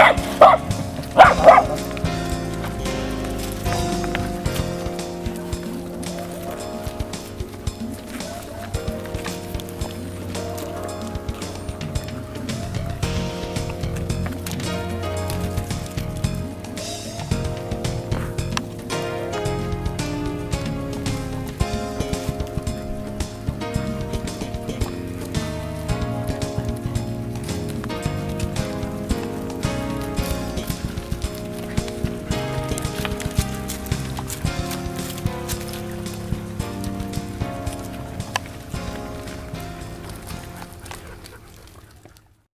Ah!